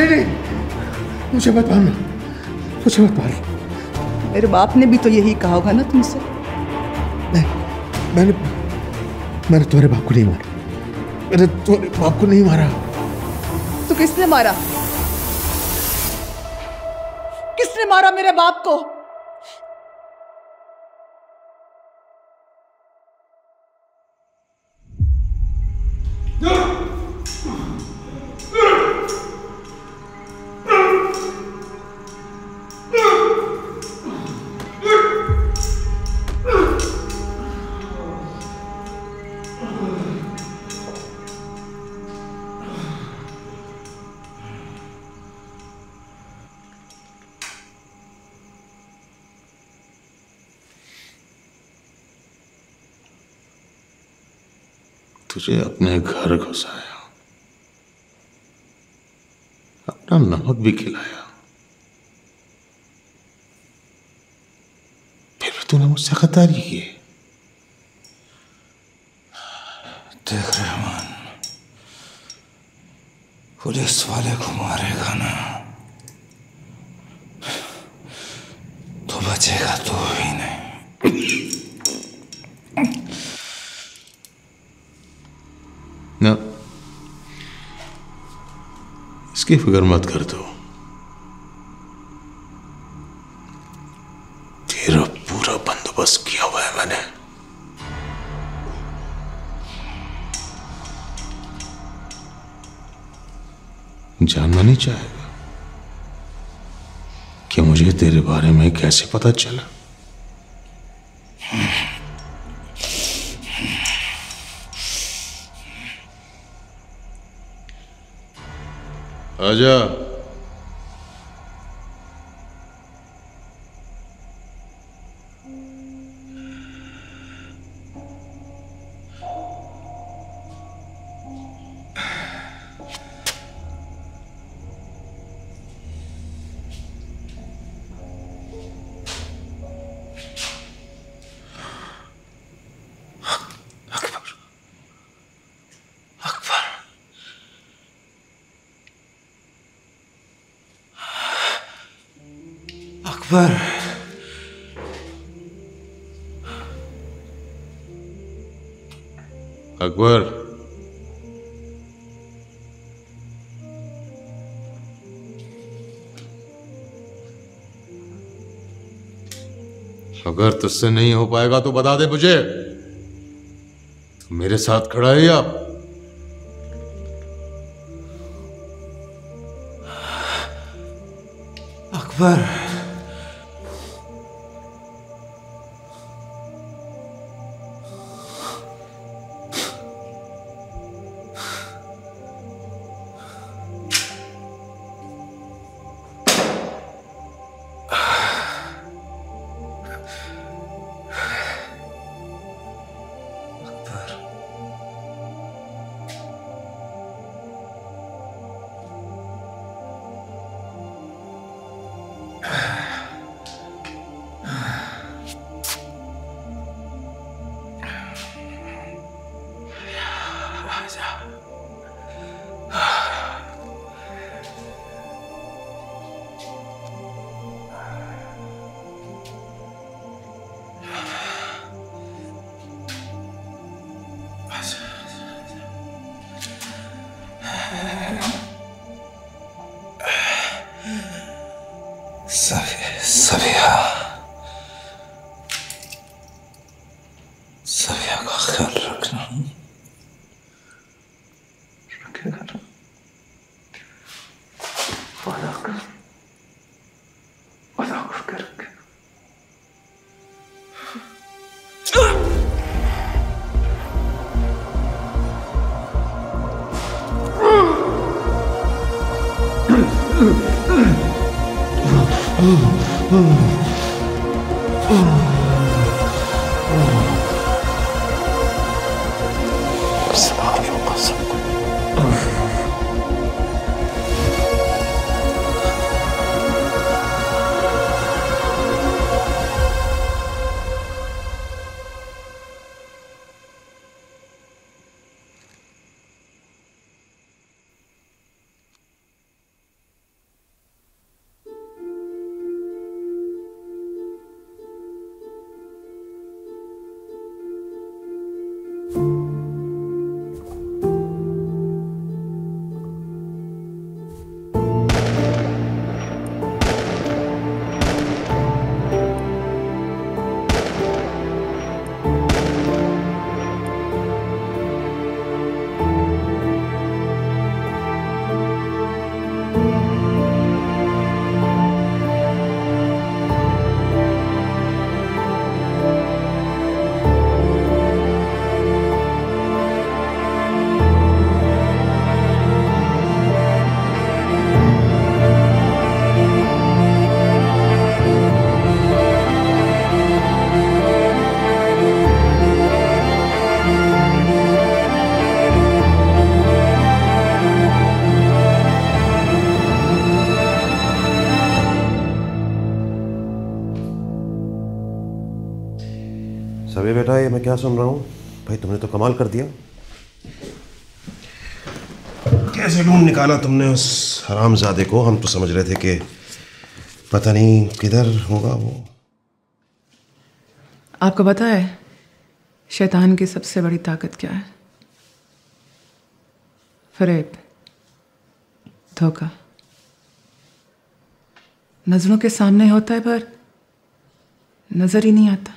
नहीं नहीं। मुझे मत मारना। मुझे मत मारना। मेरे बाप ने भी तो यही कहा होगा ना तुमसे। नहीं मैंने मैंने तुम्हारे बाप को नहीं मारा। मैंने तुम्हारे बाप को नहीं मारा। तो किसने मारा? किसने मारा मेरे बाप को? तुझे अपने घर घुसाया। अपना नमक भी खिलाया। फिर भी तूने मुझसे खतारी की देख रहमान, पुलिस वाले को मारेगा ना तो बचेगा तू तो। इसकी फ़िक्र मत कर दो। तेरा पूरा बंदोबस्त किया हुआ है मैंने। जानना नहीं चाहेगा कि मुझे तेरे बारे में कैसे पता चला। Hacı. अकबर अकबर अगर तुझसे नहीं हो पाएगा तो बता दे मुझे। मेरे साथ खड़ा है आप। अकबर sabía. in. सभी बेटा, ये मैं क्या सुन रहा हूँ? भाई, तुमने तो कमाल कर दिया। कैसे ढूंढ निकाला तुमने उस हरामजादे को? हम तो समझ रहे थे कि पता नहीं किधर होगा वो। आपको पता है, शैतान की सबसे बड़ी ताकत क्या है? फरेब, धोखा। नज़रों के सामने होता है, पर नज़र ही नहीं आता।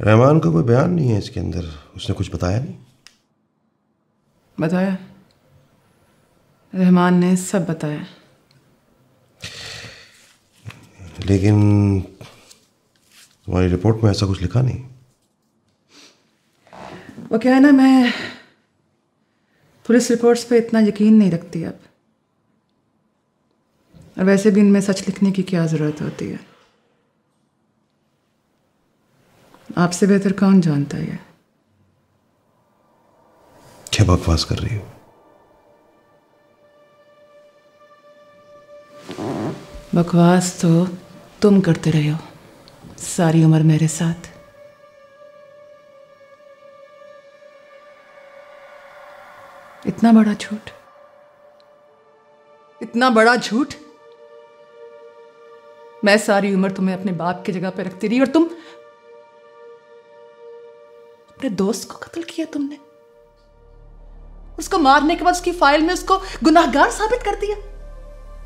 रहमान का कोई बयान नहीं है इसके अंदर? उसने कुछ बताया नहीं? बताया? रहमान ने सब बताया। लेकिन तुम्हारी रिपोर्ट में ऐसा कुछ लिखा नहीं। वो क्या है ना मैं पुलिस रिपोर्ट्स पे इतना यकीन नहीं रखती अब। और वैसे भी इनमें सच लिखने की क्या ज़रूरत होती है? आपसे बेहतर कौन जानता है? क्या बकवास कर रही हो? बकवास तो तुम करते रहे हो सारी उम्र मेरे साथ। इतना बड़ा झूठ? इतना बड़ा झूठ? मैं सारी उम्र तुम्हें अपने बाप की जगह पर रखती रही और तुम अपने दोस्त को कत्ल किया तुमने? उसको मारने के बाद उसकी फ़ाइल में उसको गुनाहगार साबित कर दिया।